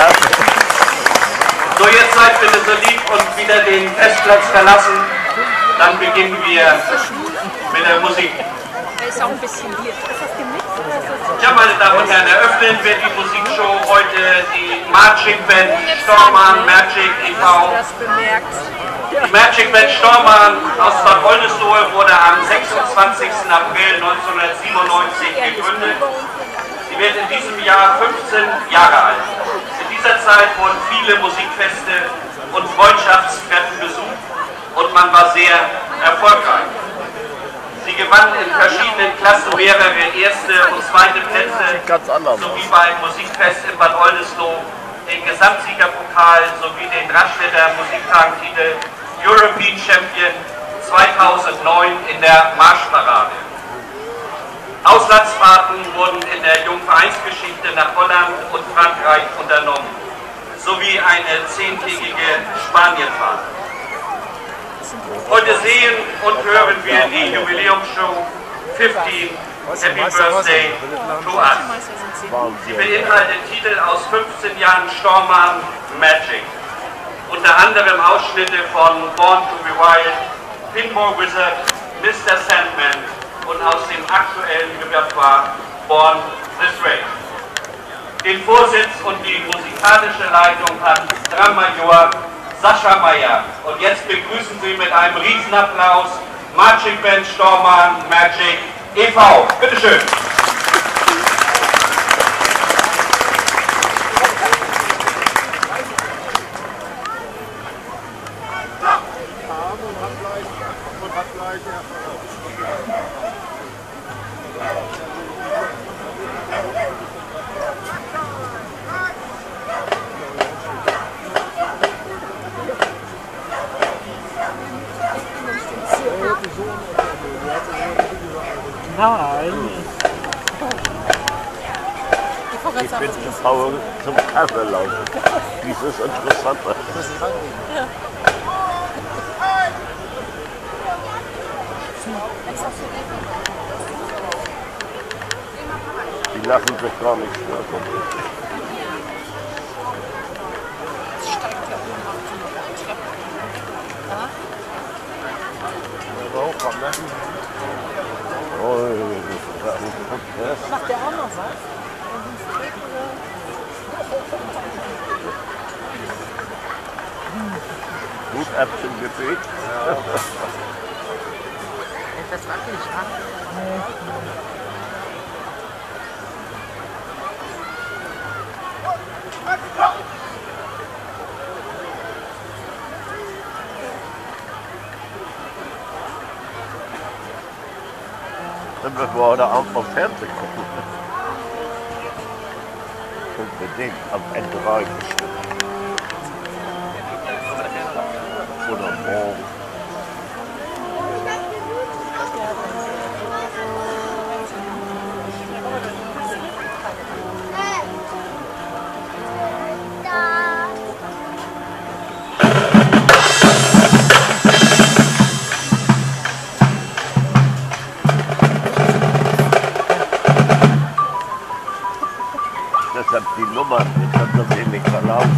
So, jetzt seid bitte so lieb und wieder den Festplatz verlassen. Dann beginnen wir mit der Musik. Er ist auch ein bisschen hier. Ja, meine Damen und Herren, eröffnen wir die Musikshow heute die Marching Band Stormann Magic e.V. Die Magic Band Stormann aus Bad Oldesloe wurde am 26. April 1997 gegründet. Sie wird in diesem Jahr 15 Jahre alt. In dieser Zeit wurden viele Musikfeste und Freundschaftstreffen besucht und man war sehr erfolgreich. Sie gewann in verschiedenen Klassen mehrere erste und zweite Plätze, sowie beim Musikfest in Bad Oldesloe den Gesamtsiegerpokal sowie den Raschwetter Musiktagentitel European Champion 2009 in der Marschparade. Auslandsfahrten wurden in der Jungvereinsgeschichte nach Holland und Frankreich unternommen, sowie eine zehntägige Spanienfahrt. Heute sehen und hören wir die Jubiläumsshow 15 Happy Birthday to Us. Sie beinhaltet Titel aus 15 Jahren Stormarm Magic. Unter anderem Ausschnitte von Born to be Wild, Pinball Wizard, Mr. Sandman und aus dem aktuellen Repertoire Born This Way. Den Vorsitz und die musikalische Leitung hat Dramayor Sascha Meyer. Und jetzt begrüßen Sie mit einem Riesenapplaus Marching Band Stormann Magic e.V. Bitteschön. Nein. Ich bin zu faul zum Kaffee laufen. Dies ist interessanter. Die lassen sich gar nicht stören. Oh, das ist ein Macht der auch noch was? Gut Äpfel gefegt. Das war nicht wahr. Dann wird wir heute Abend vom Fernsehen gucken. Unbedingt am Ende bestimmt. Oder morgen. die Nummer, du kannst das eben nicht verlaufen.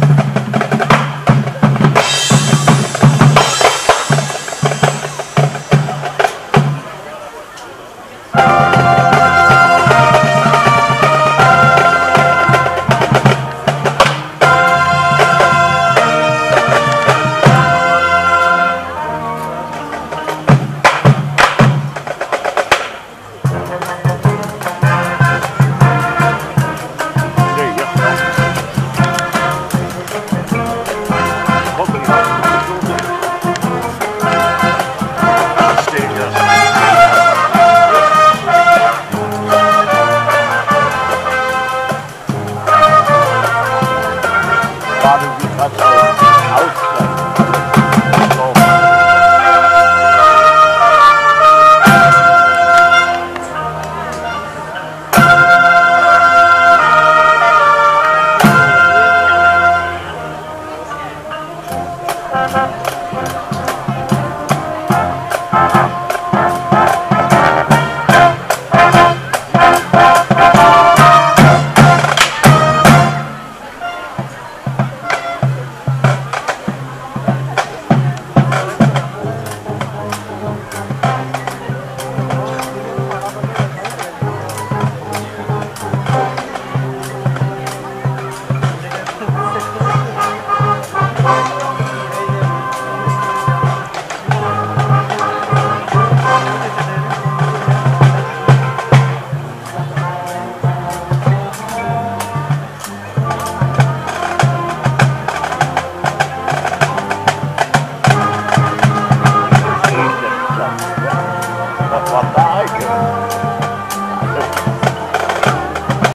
Thank